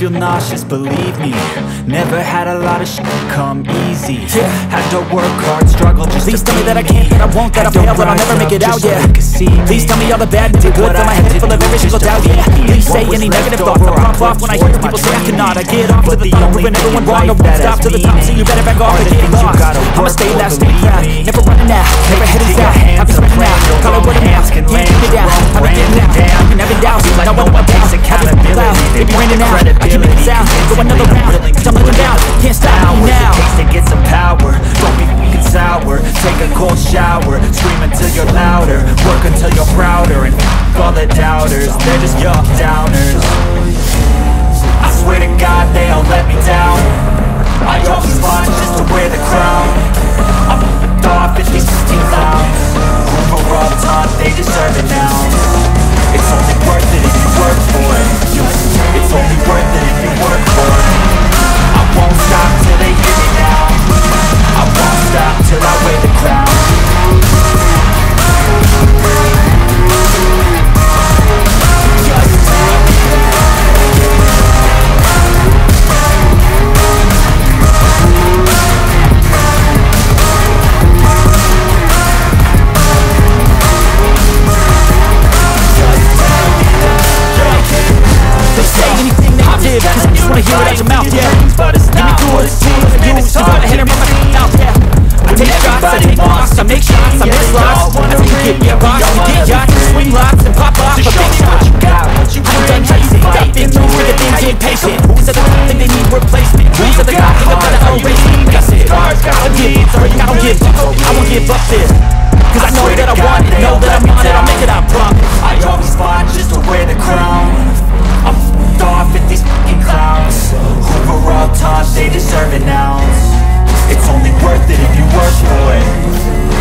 feel nauseous, believe me. Never had a lot of shit come easy. Had to work hard, struggle just Please tell me that I can't, that I won't, that I'll fail, that I'll never make it out, yeah. see. Please tell me all the bad and the good, fill my head full of every single doubt, yeah. Please say any negative thoughts, I'll pop off when I hear people say I cannot. I get off to the only proving everyone wrong, I won't stop to the top So you better back off and the get lost. I'ma stay loud, stay proud. Never running out, never a south. Hand I'll be to spreading out, call it what word of hands can Can't land. keep it your down, own I've been getting out Damn. You never doubt, Feel like know no one I'm keep it credibility. sound. Go another round, cause I'm looking down. Can't stop me now. It takes to get some power. Don't be fucking sour. Take a cold shower. Scream until you're louder. Work until you're prouder. And f- all the doubters. They're just young downers I swear to God they all let me down I make shots, I miss lots I think you get box, you get yachts, you swing lots and pop off a big shot I ain't done chasing, dating, through with the things impatient Who's at the top think they need replacement? Who's at the top think I'm gonna erase? That's it, I'll give up, I don't give up, I won't give up this. Cause I know that I want it, know that